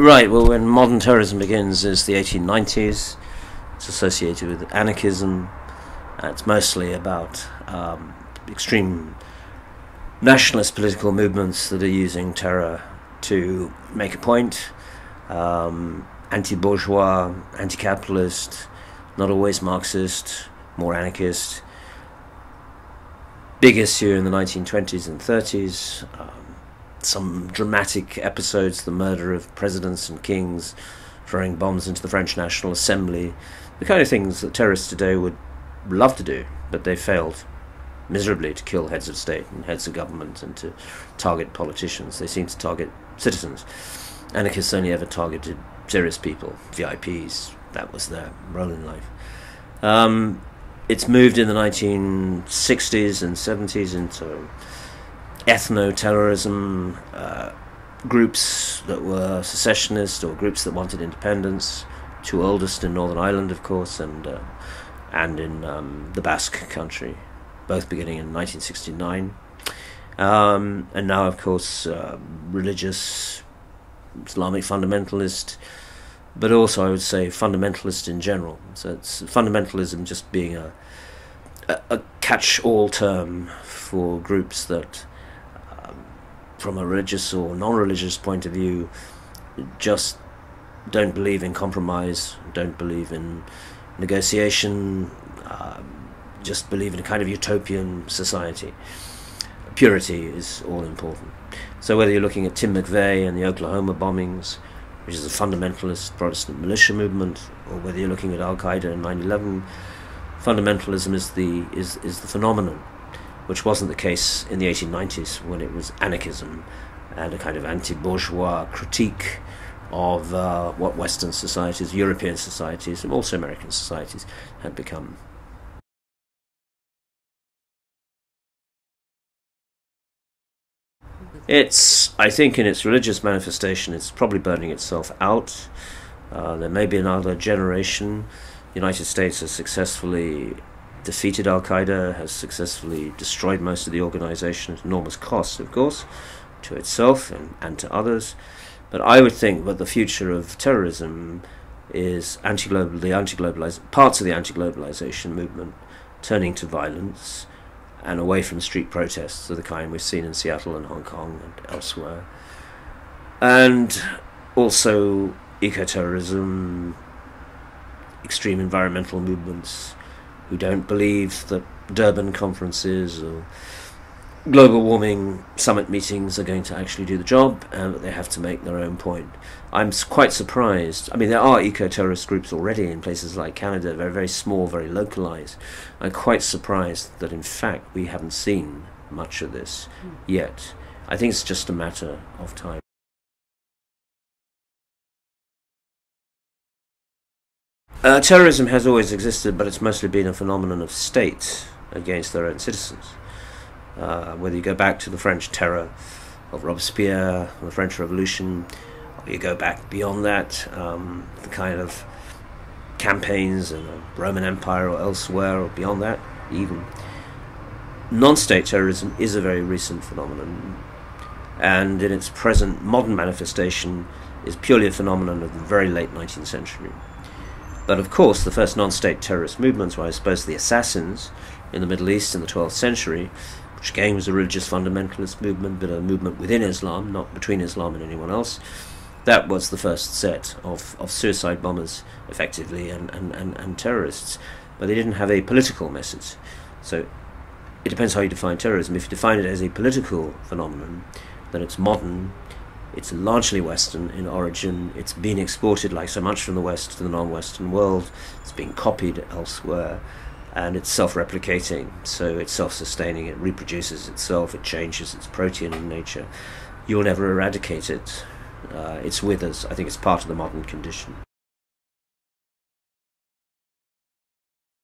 Right, well, when modern terrorism begins is the 1890s. It's associated with anarchism. it's mostly about um, extreme nationalist political movements that are using terror to make a point. Um, anti bourgeois, anti capitalist, not always Marxist, more anarchist. Big issue in the 1920s and 30s. Um, some dramatic episodes, the murder of presidents and kings, throwing bombs into the French National Assembly, the kind of things that terrorists today would love to do, but they failed miserably to kill heads of state and heads of government and to target politicians. They seem to target citizens. Anarchists only ever targeted serious people, VIPs. That was their role in life. Um, it's moved in the 1960s and 70s into ethno terrorism, uh, groups that were secessionist or groups that wanted independence. Two oldest in Northern Ireland, of course, and uh, and in um, the Basque country, both beginning in 1969. Um, and now, of course, uh, religious, Islamic fundamentalist, but also I would say fundamentalist in general. So it's fundamentalism just being a, a, a catch-all term for groups that from a religious or non-religious point of view, just don't believe in compromise, don't believe in negotiation, uh, just believe in a kind of utopian society. Purity is all important. So whether you're looking at Tim McVeigh and the Oklahoma bombings, which is a fundamentalist Protestant militia movement, or whether you're looking at Al Qaeda and 9/11, fundamentalism is the is is the phenomenon which wasn't the case in the 1890s when it was anarchism and a kind of anti bourgeois critique of uh, what Western societies, European societies, and also American societies had become. It's, I think, in its religious manifestation, it's probably burning itself out. Uh, there may be another generation. The United States has successfully defeated Al Qaeda, has successfully destroyed most of the organization at enormous costs, of course, to itself and, and to others. But I would think that the future of terrorism is anti-global, the anti-globaliz- parts of the anti-globalization movement turning to violence and away from street protests of the kind we've seen in Seattle and Hong Kong and elsewhere. And also eco-terrorism, extreme environmental movements, who don't believe that Durban conferences or global warming summit meetings are going to actually do the job and that they have to make their own point. I'm quite surprised. I mean, there are eco terrorist groups already in places like Canada, very, very small, very localized. I'm quite surprised that, in fact, we haven't seen much of this mm. yet. I think it's just a matter of time. Uh, terrorism has always existed, but it's mostly been a phenomenon of states against their own citizens. Uh, whether you go back to the French terror of Robespierre, the French Revolution, or you go back beyond that, um, the kind of campaigns in the Roman Empire or elsewhere, or beyond that, even. Non state terrorism is a very recent phenomenon, and in its present modern manifestation, is purely a phenomenon of the very late 19th century. But of course, the first non state terrorist movements were, I suppose, the assassins in the Middle East in the 12th century, which again was a religious fundamentalist movement, but a movement within Islam, not between Islam and anyone else. That was the first set of, of suicide bombers, effectively, and, and, and, and terrorists. But they didn't have a political message. So it depends how you define terrorism. If you define it as a political phenomenon, then it's modern, it's largely Western in origin. It's been exported, like so much from the West, to the non Western world. It's been copied elsewhere. And it's self replicating, so it's self sustaining, it reproduces itself, it changes its protein in nature. You'll never eradicate it. Uh, it's with us. I think it's part of the modern condition.